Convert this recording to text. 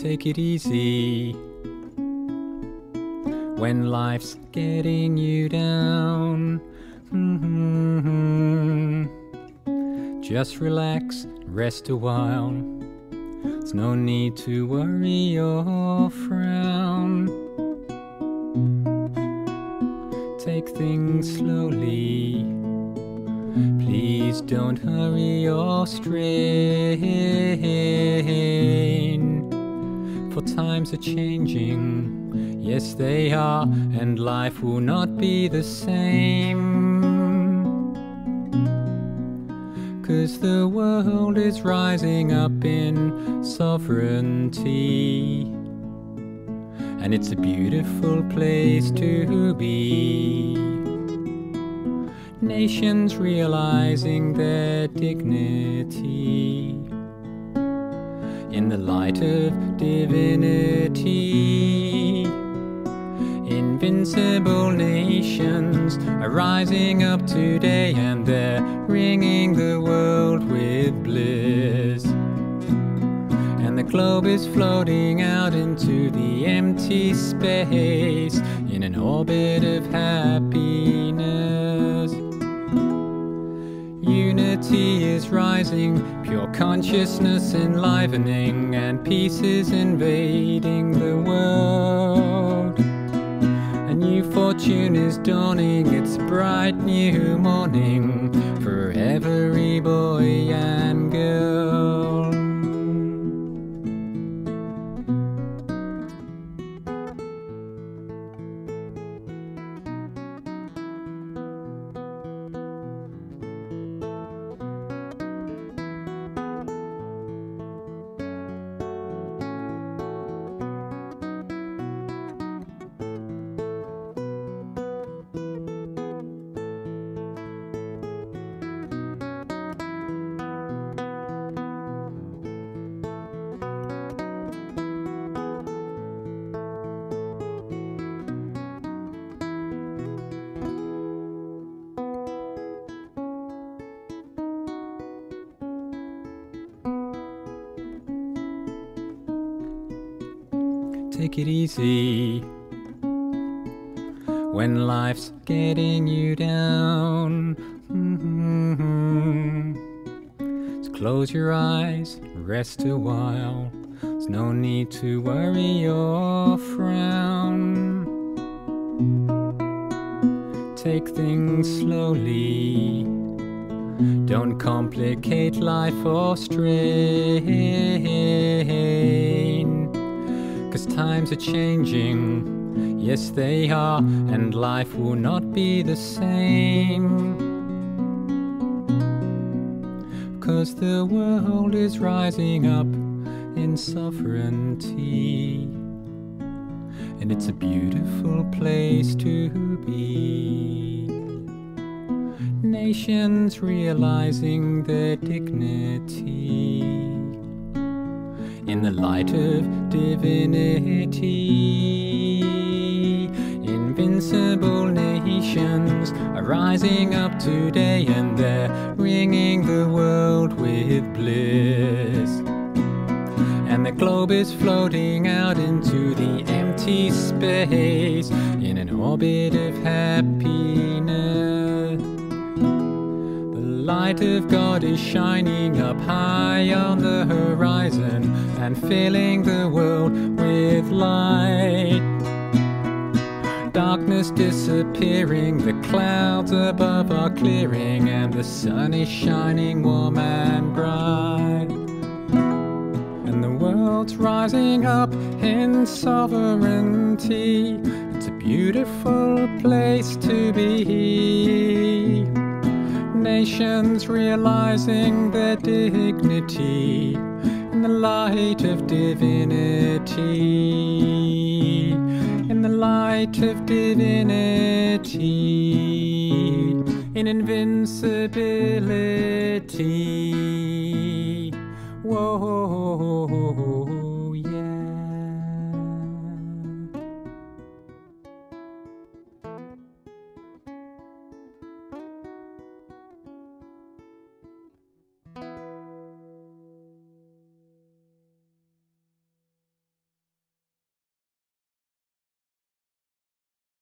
Take it easy when life's getting you down. Mm-hmm. Just relax, rest a while. There's no need to worry or frown. Take things slowly. Please don't hurry or strain. For times are changing, yes they are, and life will not be the same. Cause the world is rising up in sovereignty. And it's a beautiful place to be. Nations realizing their dignity in the light of divinity. Invincible nations are rising up today and they're ringing the world with bliss. And the globe is floating out into the empty space in an orbit of happiness. Unity is rising, pure consciousness enlivening, and peace is invading the world. A new fortune is dawning, it's a bright new morning for every boy and Take it easy when life's getting you down. Mm-hmm. Close your eyes, rest a while. There's no need to worry or frown. Take things slowly. Don't complicate life or strain. Cause times are changing, yes they are, and life will not be the same. Cause the world is rising up in sovereignty, and it's a beautiful place to be. Nations realizing their dignity in the light of divinity. Invincible nations are rising up today and they're ringing the world with bliss. And the globe is floating out into the empty space in an orbit of happiness. The light of God is shining up high on the horizon and filling the world with light. Darkness disappearing, the clouds above are clearing, and the sun is shining warm and bright. And the world's rising up in sovereignty. It's a beautiful place to be nations realizing their dignity in the light of divinity. In the light of divinity, in invincibility. Whoa.